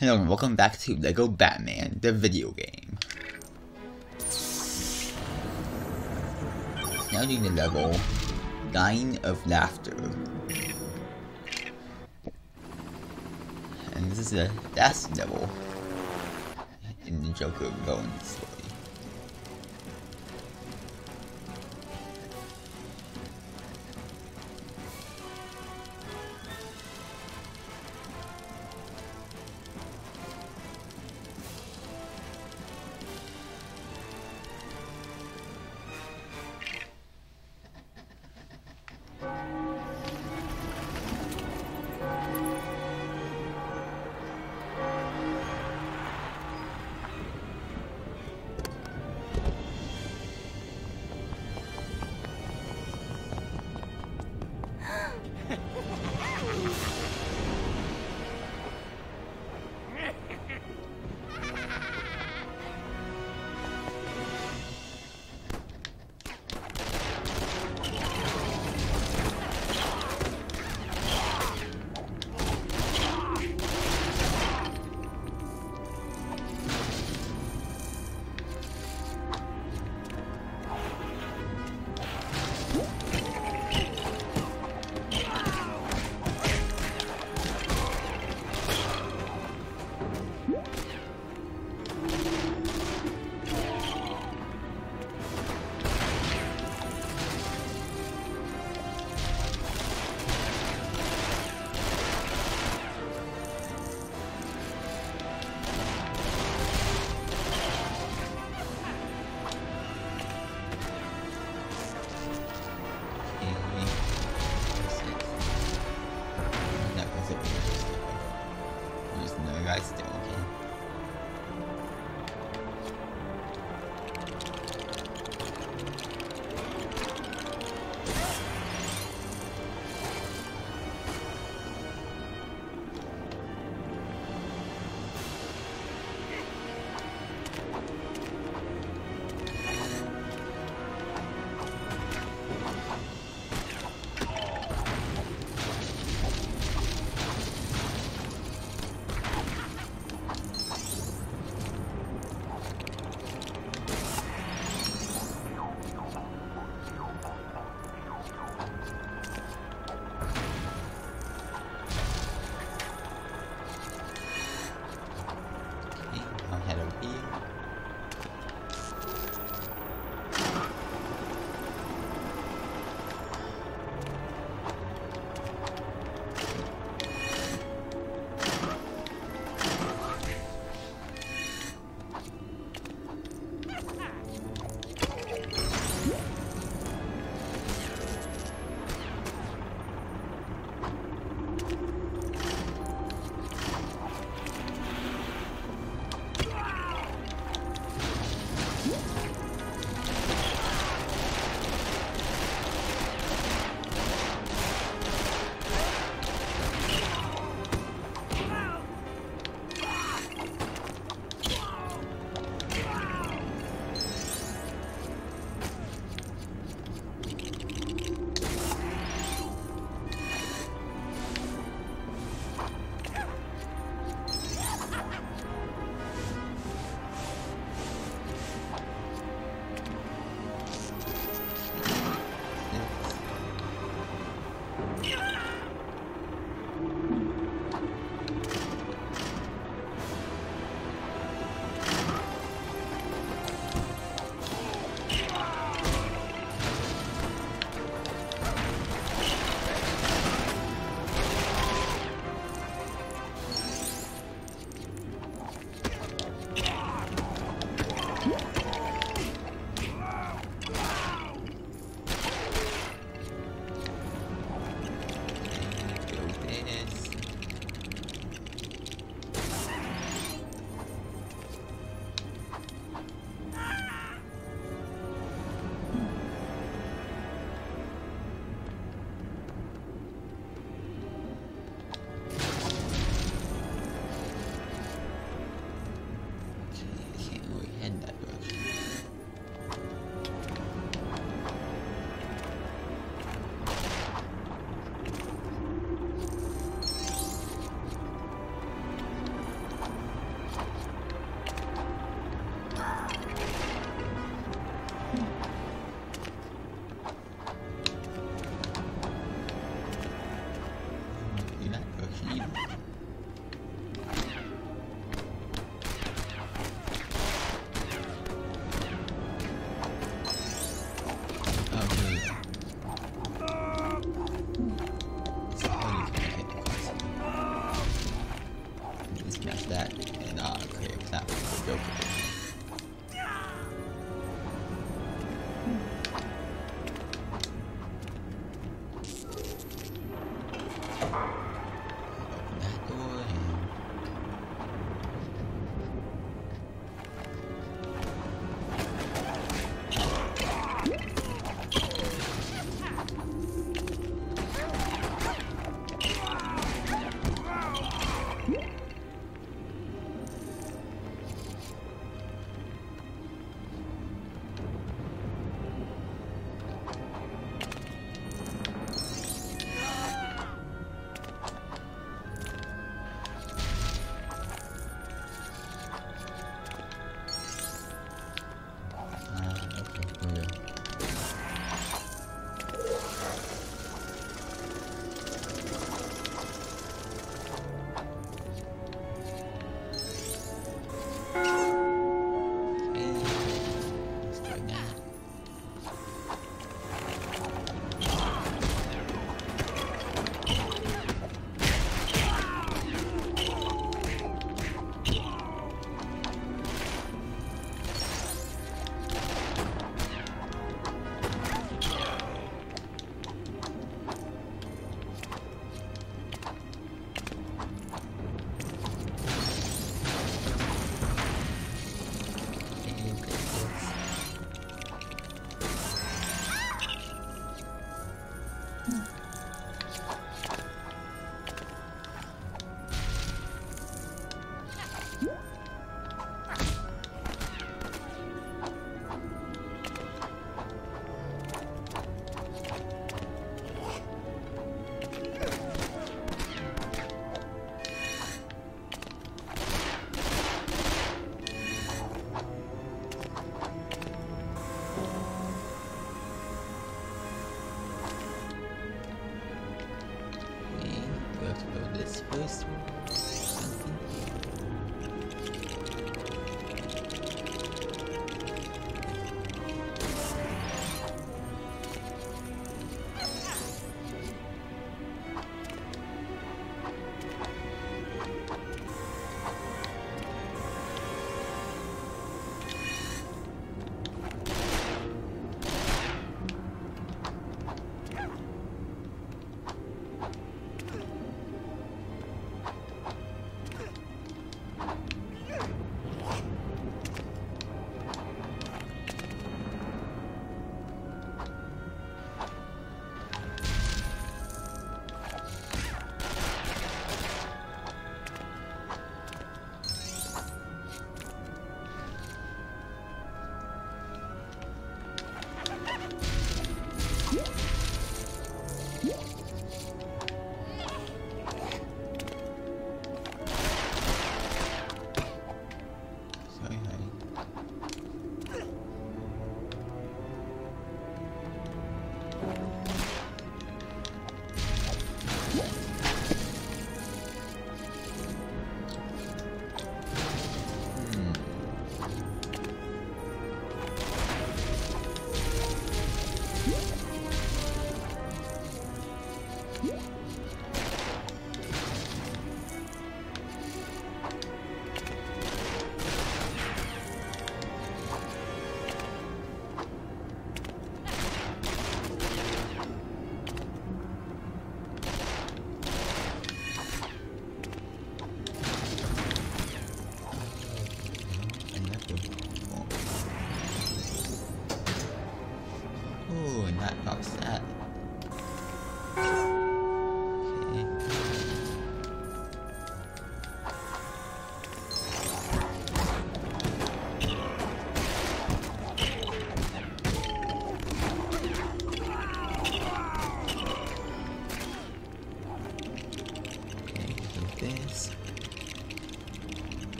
Hello and welcome back to LEGO Batman, the video game. Now doing the level, Dying of Laughter. And this is the last level in the Joker villain story.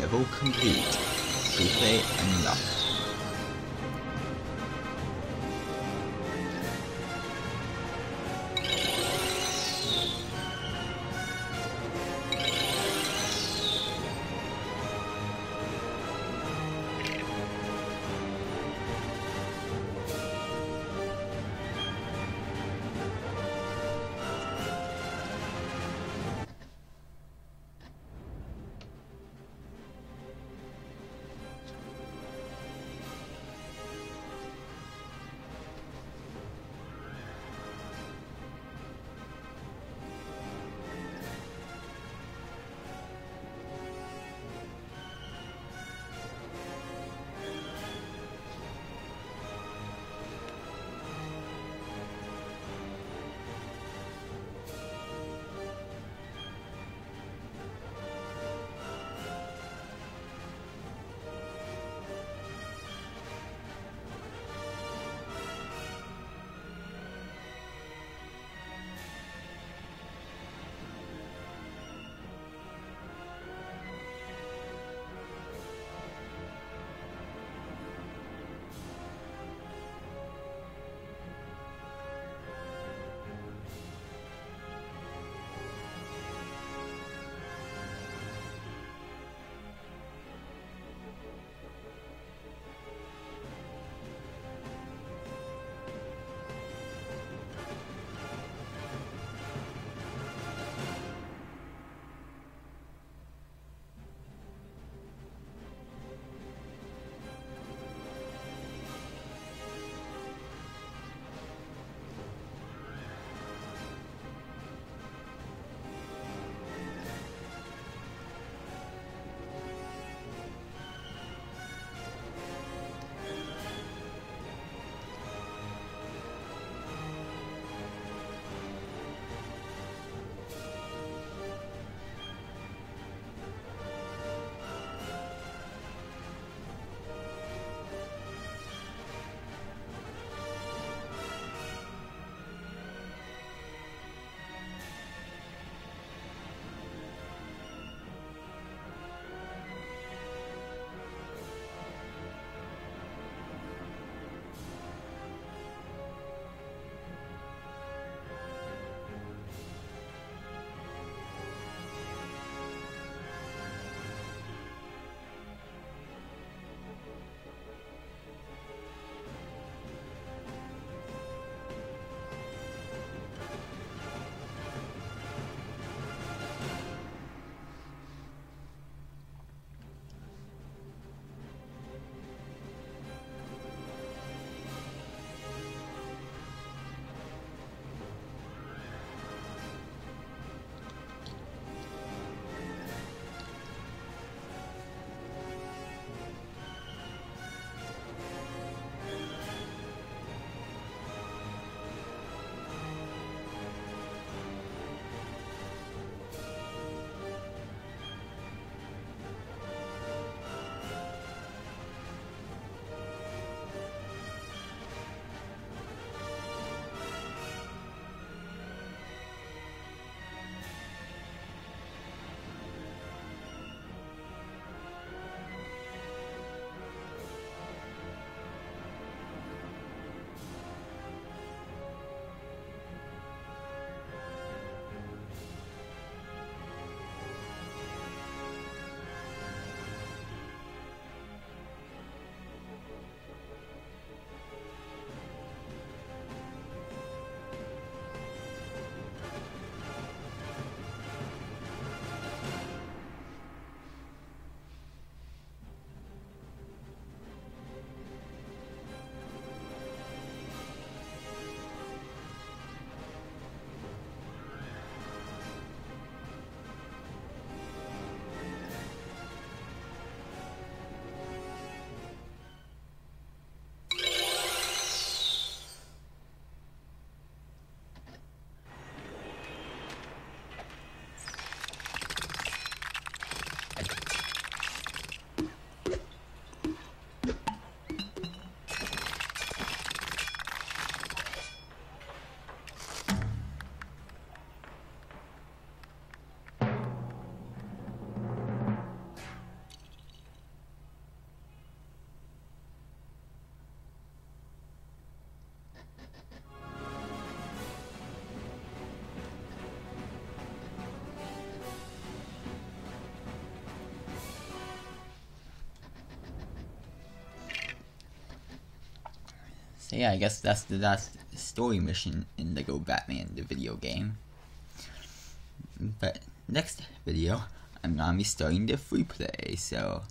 Level complete. Buffet unlocked. So yeah, I guess that's the last story mission in Lego Batman, the video game. But next video, I'm gonna be starting the free play, so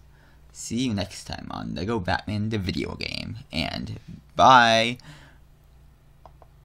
see you next time on Lego Batman, the video game, and bye!